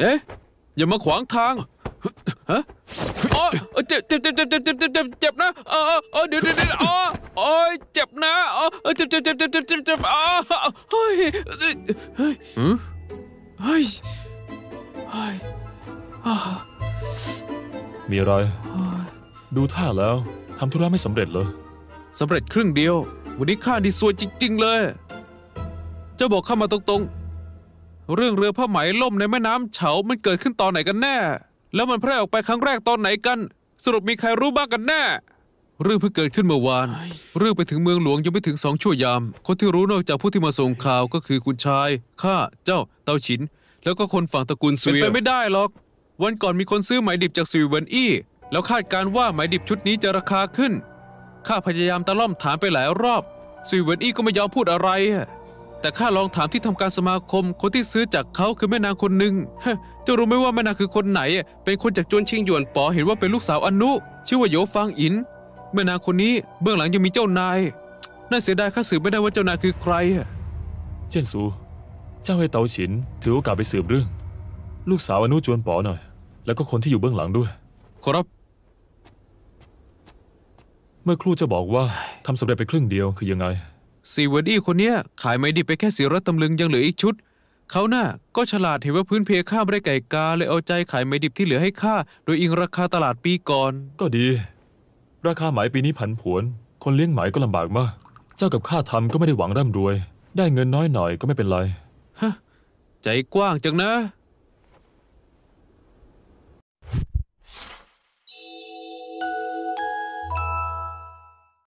เอ๊ะ อย่ามาขวางทาง ฮะอ๋อเออเจ็บเจ็บเจ็บเจ็บเจ็บเจ็บเจ็บเจ็บเจ็บนะเออเออเออเดี๋ยวเดี๋ยวเดี๋ยวอ๋อโอ้ยเจ็บนะอ๋อเออเจ็บเจ็บเจ็บเจ็บเจ็บเจ็บเจ็บอ๋อเฮ้ยเฮ้ยเฮ้ยหือเฮ้ยเฮ้ยอ่ามีอะไร ดูท่าแล้วทำธุระไม่สำเร็จเหรอสำเร็จครึ่งเดียว วันนี้ข้าดีซวยจริง ๆ เลย เจ้าบอกข้ามาตรงๆ เรื่องเรือผ้าไหมล่มในแม่น้ำเฉา มันเกิดขึ้นตอนไหนกันแน่ แล้วมันแพร่ออกไปครั้งแรกตอนไหนกัน สรุปมีใครรู้บ้างกันแน่ เรื่องเพิ่งเกิดขึ้นเมื่อวาน เรื่องไปถึงเมืองหลวงยังไม่ถึงสองชั่วยาม คนที่รู้นอกจากผู้ที่มาส่งข่าวก็คือคุณชาย ข้า เจ้า เตาฉิน แล้วก็คนฝั่งตระกูลซุยเป็นไปไม่ได้หรอก วันก่อนมีคนซื้อไหมดิบจากซุยเวินอี้ แล้วคาดการณ์ว่าไหมดิบชุดนี้จะราคาขึ้น ข้าพยายามตะล่อมถามไปหลายรอบซุยเวินอี้ก็ไม่ยอมพูดอะไรอะ แต่ข้าลองถามที่ทำการสมาคม คนที่ซื้อจากเขาคือแม่นางคนหนึ่งฮะเจะรู้ไหมว่าแม่นางคือคนไหนอะเป็นคนจากจวนชิงหยวนป๋อเห็นว่าเป็นลูกสาวอนุ ชื่อว่าโยฟางอิน แม่นางคนนี้เบื้องหลังยังมีเจ้านาย น่าเสียดายข้าสืบไม่ได้ว่าเจ้านายคือใครอะเจียนสู เจ้าให้เตาฉิน ถือโอกาสไปสืบเรื่อง ลูกสาวอนุจวนป๋อหน่อย แล้วก็คนที่อยู่เบื้องหลังด้วย ขอรับ เมื่อครู่จะบอกว่าทำสำเร็จไปครึ่งเดียวคือยังไง สวี่เหวินอี้คนเนี้ยขายไหมดิบไปแค่สี่ร้อยตำลึงยังเหลืออีกชุด เขาน่ะก็ฉลาดเห็นว่าพื้นเพข้าไม่ได้ไก่กาเลยเอาใจขายไหมดิบที่เหลือให้ข้าโดยอิงราคาตลาดปีก่อน ก็ดี ราคาไหมปีนี้ผันผวน คนเลี้ยงไหมก็ลำบากมาก เจ้ากับข้าทำก็ไม่ได้หวังร่ำรวย ได้เงินน้อยหน่อยก็ไม่เป็นไรใจกว้างจังนะ